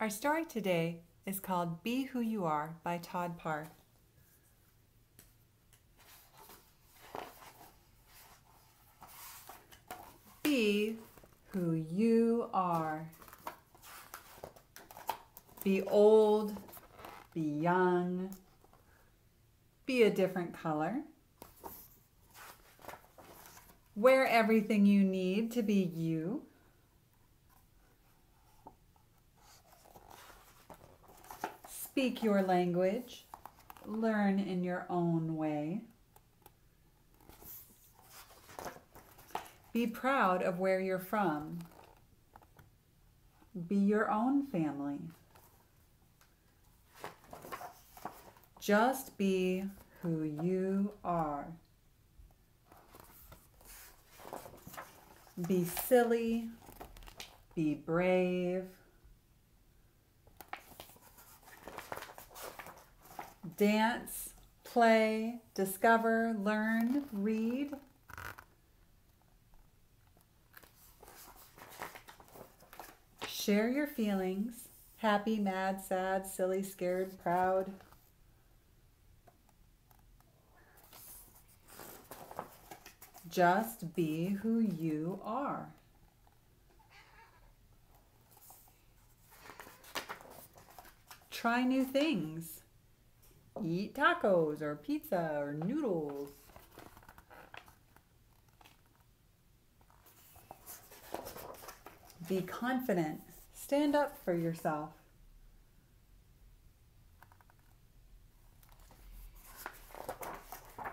Our story today is called Be Who You Are by Todd Parr. Be who you are. Be old, be young, be a different color. Wear everything you need to be you. Speak your language. Learn in your own way. Be proud of where you're from. Be your own family. Just be who you are. Be silly. Be brave. Dance, play, discover, learn, read. Share your feelings happy, mad, sad, silly, scared, proud. Just be who you are. Try new things. Eat tacos or pizza or noodles. Be confident. Stand up for yourself.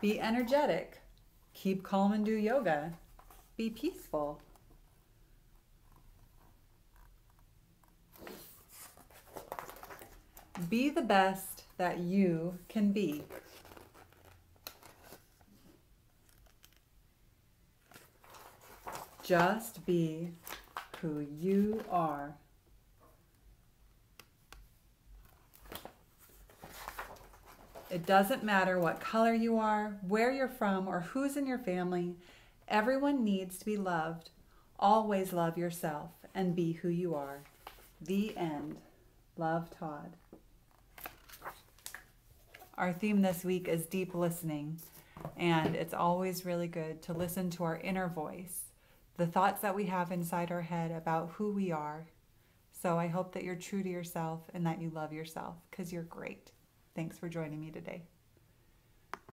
Be energetic. Keep calm and do yoga. Be peaceful. Be the best that you can be. Just be who you are. It doesn't matter what color you are, where you're from, or who's in your family. Everyone needs to be loved. Always love yourself and be who you are. The end. Love Todd. Our theme this week is deep listening, and it's always really good to listen to our inner voice, the thoughts that we have inside our head about who we are. So I hope that you're true to yourself and that you love yourself because you're great. Thanks for joining me today.